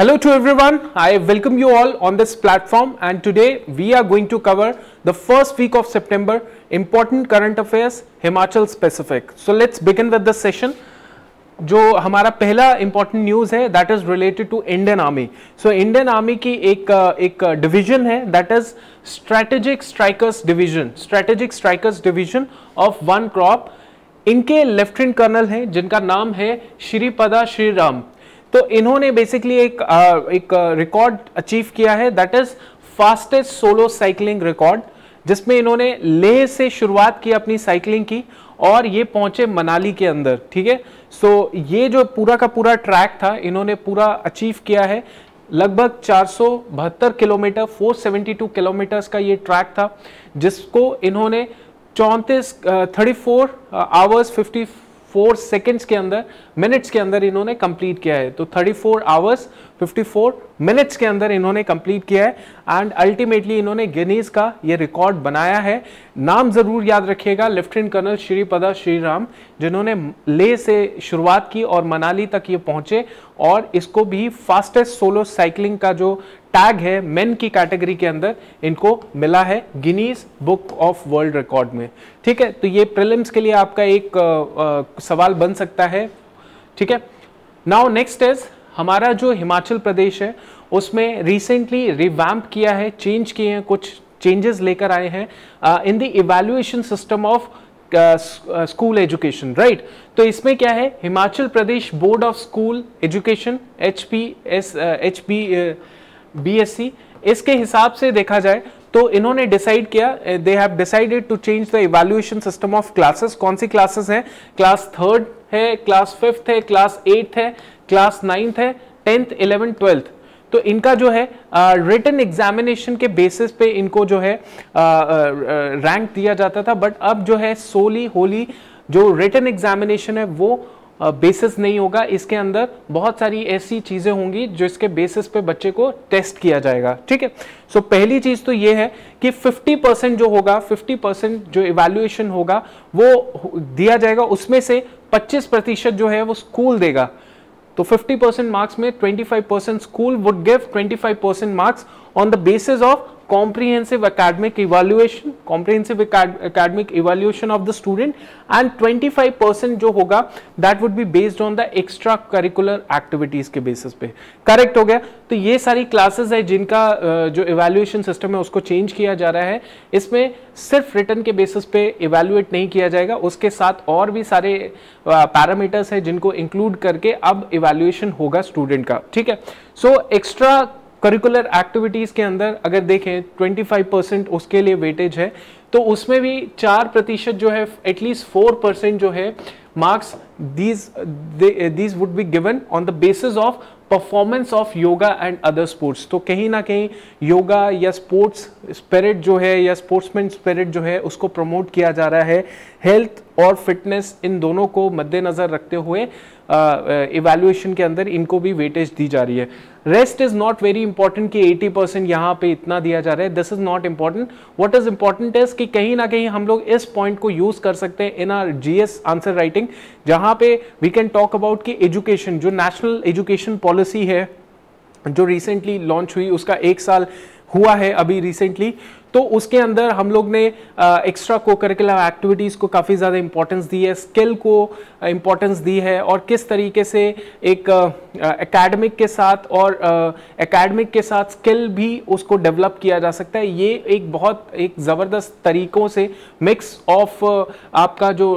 Hello to everyone. I welcome you all on this platform and today we are going to cover the first week of September important current affairs Himachal specific. So let's begin with the session. जो हमारा पहला important news है that is related to Indian Army so Indian Army की एक एक division है that is strategic strikers division strategic strikers division of one crop इनके lieutenant colonel हैं जिनका नाम है श्रीपदा श्री राम तो इन्होंने बेसिकली एक एक रिकॉर्ड अचीव किया है that is fastest solo cycling record जिसमें इन्होंने लेह से शुरुआत की अपनी साइकिलिंग की और ये पहुँचे मनाली के अंदर, ठीक है? सो ये जो पूरा का पूरा ट्रैक था, इन्होंने पूरा अचीव किया है। लगभग चार सौ बहत्तर किलोमीटर 472 किलोमीटर्स का ये ट्रैक था, जिसको इन्होंने चौंतीस thirty four hours fifty four seconds के अंदर मिनट्स के अंदर इन्होंने कंप्लीट किया है। तो 34 आवर्स 54 मिनट्स के अंदर इन्होंने कंप्लीट किया है एंड अल्टीमेटली इन्होंने गिनीज का ये रिकॉर्ड बनाया है। नाम ज़रूर याद रखिएगा लेफ्टिनेंट कर्नल श्रीपदा श्रीराम जिन्होंने ले से शुरुआत की और मनाली तक ये पहुँचे और इसको भी फास्टेस्ट सोलो साइकिलिंग का जो टैग है मेन की कैटेगरी के अंदर इनको मिला है Guinness book of world record में। ठीक है तो ये प्रिलिम्स के लिए आपका एक आ, आ, सवाल बन सकता है। ठीक है नाउ नेक्स्ट इज़ हमारा जो हिमाचल प्रदेश है, उसमें रिसेंटली रिवैम्प किया है चेंज किए हैं, कुछ चेंजेस लेकर आए हैं in the evaluation system of school education right तो इसमें क्या है, Himachal Pradesh board of school education H P S H P B S C इसके हिसाब से देखा जाए तो इन्होंने डिसाइड किया they have decided to change the evaluation system of classes कौन सी क्लासेस हैं? क्लास थर्ड है क्लास फिफ्थ है क्लास एट्थ है क्लास नाइन्थ है टेंथ इलेवेंथ ट्वेल्थ तो इनका जो है रिटर्न uh, एग्जामिनेशन के बेसिस पे इनको जो है रैंक uh, uh, दिया जाता था बट अब जो है सोली होली जो रिटर्न एग्जामिनेशन है वो बेसिस नहीं होगा। इसके अंदर बहुत सारी ऐसी चीज़ें होंगी जो इसके बेसिस पे बच्चे को टेस्ट किया जाएगा। ठीक है? सो पहली चीज़ तो ये है कि 50 परसेंट जो होगा 50 परसेंट जो इवेल्युएशन होगा, वो दिया जाएगा। उसमें से 25 प्रतिशत जो है वो स्कूल देगा। तो 50 परसेंट मार्क्स में 25 percent school would give 25 percent marks on the basis of comprehensive academic evaluation comprehensive academic evaluation of the student and 25 percent जो होगा that would be based on the extra curricular activities के basis पे correct हो गया तो ये सारी classes है जिनका जो evaluation system है उसको change किया जा रहा है इसमें सिर्फ़ रिटर्न के बेसिस पे इवेल्युएट नहीं किया जाएगा उसके साथ और भी सारे पैरामीटर्स है जिनको इंक्लूड करके अब इवेल्युएशन होगा स्टूडेंट का ठीक है सो एक्स्ट्रा करिकुलर एक्टिविटीज़ के अंदर अगर देखें 25 परसेंट उसके लिए वेटेज है तो उसमें भी चार प्रतिशत जो है एटलीस्ट फोर परसेंट जो है marks these these would be given on the basis of performance of yoga and other sports तो कहीं ना कहीं योगा या स्पोर्ट्स स्पिरिट जो है, या स्पोर्ट्समैन स्पिरिट जो है, उसको प्रमोट किया जा रहा है। हेल्थ और फिटनेस इन दोनों को मद्देनज़र रखते हुए इवेल्युएशन के अंदर इनको भी वेटेज दी जा रही है। Rest is not very important कि 80 परसेंट यहाँ पे इतना दिया जा रहा है। This is not important what is important is कि कहीं ना कहीं हम लोग इस पॉइंट को यूज़ कर सकते हैं in our GS answer writing जहाँ पे वी कैन टॉक अबाउट कि एजुकेशन जो नेशनल एजुकेशन पॉलिसी है, जो रिसेंटली लॉन्च हुई, उसका एक साल हुआ है अभी रिसेंटली तो उसके अंदर हम लोग ने एक्स्ट्रा को करिकुलर एक्टिविटीज़ को काफ़ी ज़्यादा इंपॉर्टेंस दी है स्किल को इंपॉर्टेंस दी है और किस तरीके से एक एकेडमिक के साथ और एकेडमिक के साथ स्किल भी उसको डेवलप किया जा सकता है। ये एक बहुत, एक ज़बरदस्त तरीकों से मिक्स ऑफ़ आपका जो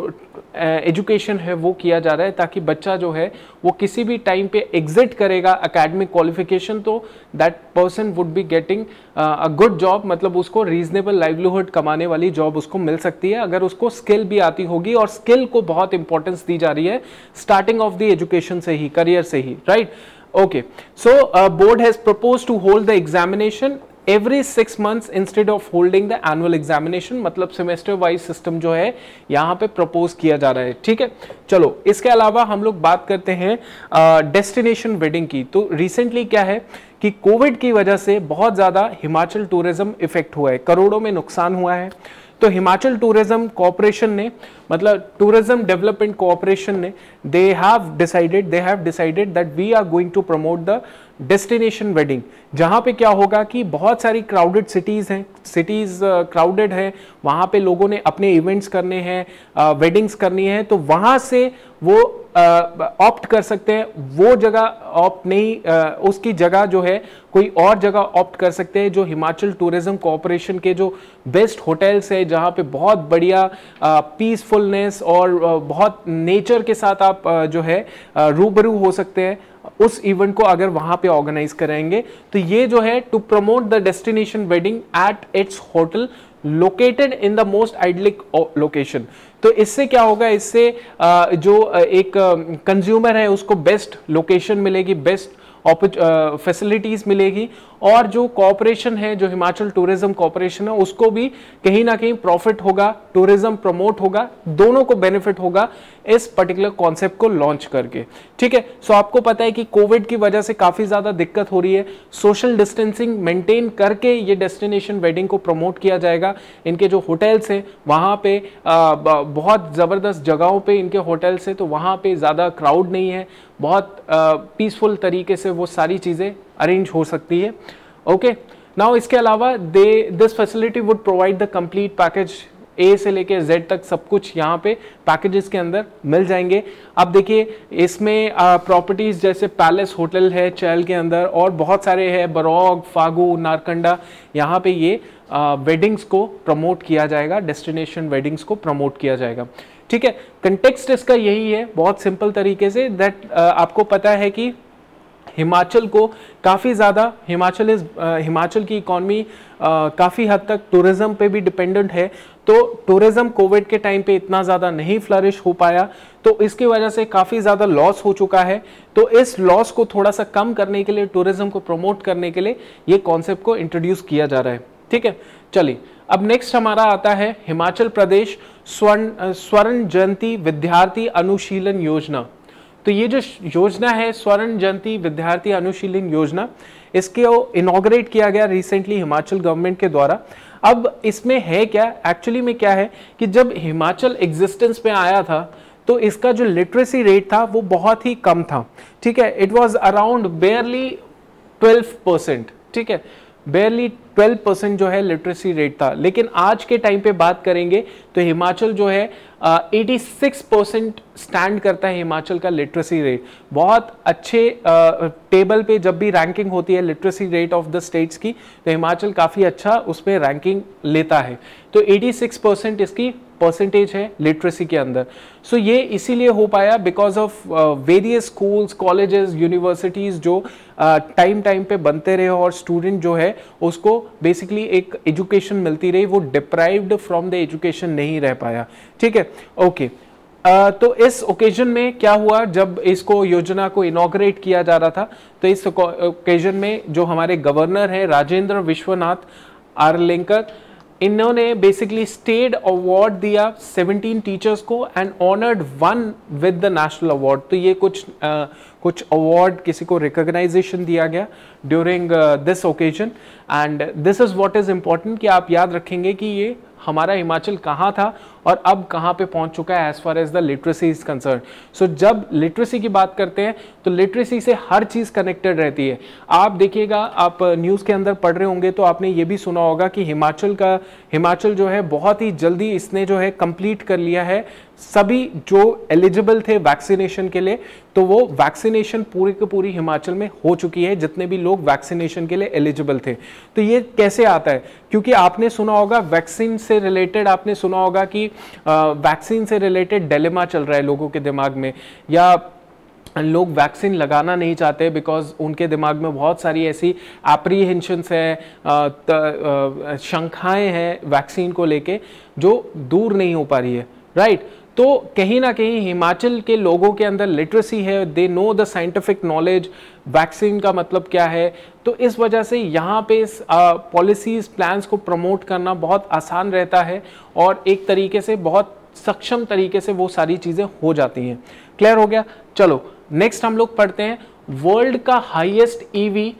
एजुकेशन है वो किया जा रहा है ताकि बच्चा जो है वो किसी भी टाइम पे एग्जिट करेगा अकेडमिक क्वालिफिकेशन तो that person would be getting a good job मतलब उसको रीजनेबल लाइवलीहुड कमाने वाली जॉब उसको मिल सकती है। अगर उसको स्किल भी आती होगी और स्किल को बहुत इंपॉर्टेंस दी जा रही है स्टार्टिंग ऑफ़ द एजुकेशन से ही करियर से ही right okay so board has propose to hold the examination every six months instead of holding the annual examination मतलब सेमेस्टर वाइज सिस्टम जो है, यहाँ पे प्रपोज किया जा रहा है, ठीक है? चलो, इसके अलावा हम लोग बात करते हैं डेस्टिनेशन वेडिंग की। तो रिसेंटली क्या है? कि कोविड की वजह से बहुत ज़्यादा हिमाचल टूरिज़्म इफ़ेक्ट हुआ है, करोड़ों में नुकसान हुआ है। तो हिमाचल टूरिज़्म कॉरपोरेशन ने मतलब टूरिज़्म डेवलपमेंट कॉरपोरेशन ने they have decided they have decided that we are going to promote the destination wedding जहाँ पे क्या होगा कि बहुत सारी क्राउडेड सिटीज़ हैं सिटीज़ क्राउडेड है वहाँ पे लोगों ने अपने इवेंट्स करने हैं वेडिंग्स करनी है तो वहाँ से वो ऑप्ट कर सकते हैं वो जगह ऑप्ट नहीं आ, उसकी जगह जो है कोई और जगह ऑप्ट कर सकते हैं जो हिमाचल टूरिज़्म कॉरपोरेशन के जो बेस्ट होटल्स है जहाँ पे बहुत बढ़िया पीसफुलनेस और बहुत नेचर के साथ आप जो है रूबरू हो सकते हैं। उस इवेंट को अगर वहाँ पे ऑर्गेनाइज कराएँगे तो ये जो है to promote the destination wedding at its hotel located in the most idyllic location तो इससे क्या होगा? इससे जो एक कंज्यूमर है, उसको बेस्ट लोकेशन मिलेगी बेस्ट फैसिलिटीज़ मिलेगी और जो कॉपरेशन है, जो हिमाचल टूरिज़्म कॉरपोरेशन है, उसको भी कहीं ना कहीं प्रॉफिट होगा टूरिज़्म प्रमोट होगा, दोनों को बेनिफिट होगा इस पर्टिकुलर कॉन्सेप्ट को लॉन्च करके। ठीक है? सो आपको पता है कि कोविड की वजह से काफ़ी ज़्यादा दिक्कत हो रही है। सोशल डिस्टेंसिंग मेंटेन करके ये डेस्टिनेशन वेडिंग को प्रमोट किया जाएगा। इनके जो होटल्स हैं, वहाँ पे बहुत ज़बरदस्त जगहों पे इनके होटल्स हैं तो वहाँ पे ज़्यादा क्राउड नहीं है। बहुत पीसफुल तरीके से वो सारी चीज़ें अरेंज हो सकती है। ओके नाउ इसके अलावा they this facility would provide the complete package A से लेके जेड तक सब कुछ यहाँ पे पैकेजेस के अंदर मिल जाएँगे। अब देखिए, इसमें प्रॉपर्टीज़ जैसे पैलेस होटल है चैल के अंदर और बहुत सारे हैं, बरौग, फागू, नारकंडा, यहाँ पे ये वेडिंग्स को प्रमोट किया जाएगा डेस्टिनेशन वेडिंग्स को प्रमोट किया जाएगा। ठीक है कंटेक्स्ट इसका यही है, बहुत सिंपल तरीके से दैट आपको पता है कि हिमाचल को काफ़ी ज़्यादा, हिमाचल इस हिमाचल की इकॉनमी काफ़ी हद तक टूरिज़्म पे भी डिपेंडेंट है। तो टूरिज़्म कोविड के टाइम पे इतना ज़्यादा नहीं फ्लरिश हो पाया तो इसकी वजह से काफ़ी ज़्यादा लॉस हो चुका है। तो इस लॉस को थोड़ा सा कम करने के लिए टूरिज़्म को प्रमोट करने के लिए ये कॉन्सेप्ट को इंट्रोड्यूस किया जा रहा है। ठीक है, चलिए, अब नेक्स्ट हमारा आता है हिमाचल प्रदेश स्वर्ण स्वर्ण जयंती विद्यार्थी अनुशीलन योजना। तो ये जो योजना है, स्वर्ण जयंती विद्यार्थी अनुशीलन योजना, इसके इनोग्रेट किया गया रिसेंटली हिमाचल गवर्नमेंट के द्वारा। अब इसमें है क्या? एक्चुअली में क्या है कि जब हिमाचल एग्जिस्टेंस में आया था तो इसका जो लिटरेसी रेट था, वो बहुत ही कम था। ठीक है? It was around barely twelve percent ठीक है? बेयरली 12 परसेंट जो है लिटरेसी रेट था। लेकिन आज के टाइम पे बात करेंगे तो हिमाचल जो है एटी सिक्स परसेंट स्टैंड करता है हिमाचल का लिटरेसी रेट बहुत अच्छे टेबल पे जब भी रैंकिंग होती है literacy rate of the states की तो हिमाचल काफ़ी अच्छा उसमें रैंकिंग लेता है। तो 86 परसेंट इसकी परसेंटेज है लिटरेसी के अंदर। सो so ये इसीलिए हो पाया because of various schools colleges universities जो टाइम uh, टाइम पे बनते रहे और स्टूडेंट जो है उसको बेसिकली एक एजुकेशन मिलती रही वो डिप्राइव्ड फ्रॉम द एजुकेशन नहीं रह पाया। ठीक है? ओके Uh, तो इस ओकेजन में क्या हुआ? जब इसको योजना को इनोग्रेट किया जा रहा था तो इस ओकेजन में जो हमारे गवर्नर है राजेंद्र विश्वनाथ आरलेंकर इन्होंने बेसिकली स्टेट अवार्ड दिया 17 टीचर्स को and honoured one with the national award तो ये कुछ uh, कुछ अवार्ड किसी को रिकॉग्नाइजेशन दिया गया during this occasion and this is what is important कि आप याद रखेंगे कि ये हमारा हिमाचल कहाँ था और अब कहाँ पे पहुँच चुका है as far as the literacy is concern so जब लिटरेसी की बात करते हैं तो लिटरेसी से हर चीज़ कनेक्टेड रहती है। आप देखिएगा, आप न्यूज़ के अंदर पढ़ रहे होंगे तो आपने ये भी सुना होगा कि हिमाचल का, हिमाचल जो है, बहुत ही जल्दी इसने जो है कंप्लीट कर लिया है। सभी जो एलिजिबल थे वैक्सीनेशन के लिए तो वो वैक्सीनेशन पूरी की पूरी हिमाचल में हो चुकी है, जितने भी लोग वैक्सीनेशन के लिए एलिजिबल थे। तो ये कैसे आता है? क्योंकि आपने सुना होगा वैक्सीन से रिलेटेड आपने सुना होगा कि वैक्सीन से रिलेटेड डेलेमा चल रहा है लोगों के दिमाग में, या लोग वैक्सीन लगाना नहीं चाहते बिकॉज़ उनके दिमाग में बहुत सारी ऐसी एप्रीहेंशंस है शंखाएँ हैं वैक्सीन को लेके, जो दूर नहीं हो पा रही है राइट right? तो कहीं ना कहीं हिमाचल के लोगों के अंदर लिटरेसी है they know the scientific knowledge vaccine का मतलब क्या है? तो इस वजह से यहाँ पे पॉलिसीज़ प्लान्स को प्रमोट करना बहुत आसान रहता है और एक तरीके से बहुत सक्षम तरीके से वो सारी चीज़ें हो जाती हैं। क्लियर हो गया? चलो नेक्स्ट हम लोग पढ़ते हैं वर्ल्ड का हाईएस्ट ईवी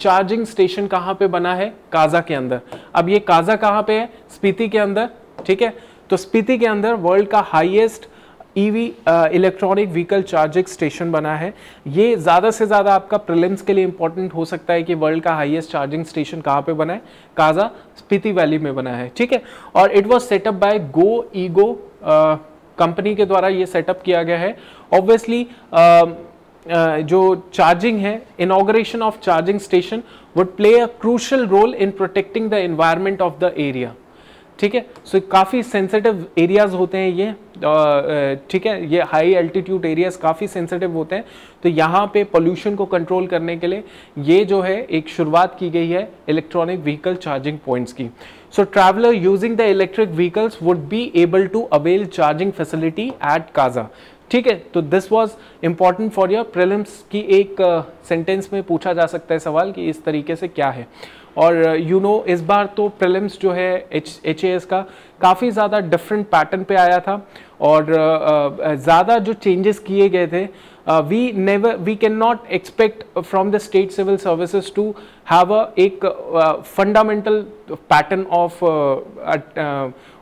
चार्जिंग स्टेशन कहाँ पे बना है? काजा के अंदर। अब ये काजा कहाँ पे है? स्पीति के अंदर, ठीक है? तो स्पीति के अंदर वर्ल्ड का highest EV electronic vehicle charging station बना है। ये ज़्यादा से ज़्यादा आपका प्रिलिम्स के लिए इंपॉर्टेंट हो सकता है कि वर्ल्ड का हाईएस्ट चार्जिंग स्टेशन कहाँ पे बना है? काजा स्पीति वैली में बना है ठीक है? और it was set up by go ego company के द्वारा ये सेटअप किया गया है। ऑब्वियसली uh, जो चार्जिंग है inauguration of charging station would play a crucial role in protecting the environment of the area ठीक है? सो काफ़ी सेंसिटिव एरियाज़ होते हैं ये ठीक है? ये हाई एल्टीट्यूड एरियाज़ काफ़ी सेंसिटिव होते हैं। तो यहाँ पे पोल्यूशन को कंट्रोल करने के लिए ये जो है एक शुरुआत की गई है इलेक्ट्रॉनिक व्हीकल चार्जिंग पॉइंट्स की। So traveller using the electric vehicles would be able to avail charging facility at Kaza ठीक है? तो this was important for your prelims की एक सेंटेंस uh, में पूछा जा सकता है सवाल कि इस तरीके से क्या है। और यू uh, नो इस बार तो प्रिलिम्स जो है एच एच का काफ़ी ज़्यादा डिफरेंट पैटर्न पे आया था और uh, uh, ज़्यादा जो चेंजेस किए गए थे we never we can not expect from the state civil services to have a एक fundamental pattern of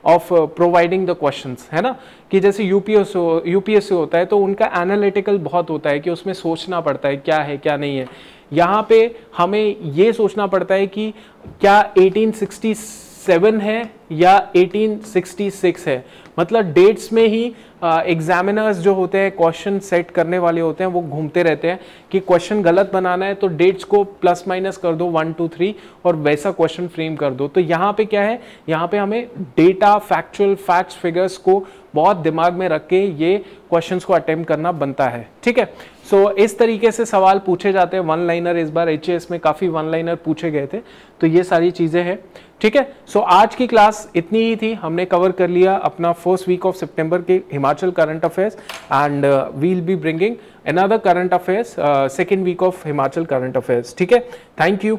of providing the questions है ना? कि जैसे यूपीएस यूपीएससी होता है तो उनका एनालिटिकल बहुत होता है कि उसमें सोचना पड़ता है क्या है क्या नहीं है। यहाँ पे हमें ये सोचना पड़ता है कि क्या 1867 है या 1866 है? मतलब डेट्स में ही एग्जामिनर्स जो होते हैं क्वेश्चन सेट करने वाले होते हैं, वो घूमते रहते हैं कि क्वेश्चन गलत बनाना है तो डेट्स को प्लस माइनस कर दो वन टू थ्री और वैसा क्वेश्चन फ्रेम कर दो। तो यहाँ पे क्या है? यहाँ पे हमें डेटा फैक्चुअल फैक्ट्स फिगर्स को बहुत दिमाग में रख के ये क्वेश्चंस को अटेम्प्ट करना बनता है। ठीक है? सो so, इस तरीके से सवाल पूछे जाते हैं। वन लाइनर इस बार एच में काफ़ी वन लाइनर पूछे गए थे। तो ये सारी चीज़ें हैं। ठीक है? सो so, आज की क्लास इतनी ही थी। हमने कवर कर लिया अपना फ़र्स्ट वीक ऑफ़ सितंबर के Himachal current affairs and we'll be bringing another current affairs second week of Himachal current affairs ठीक है? Thank you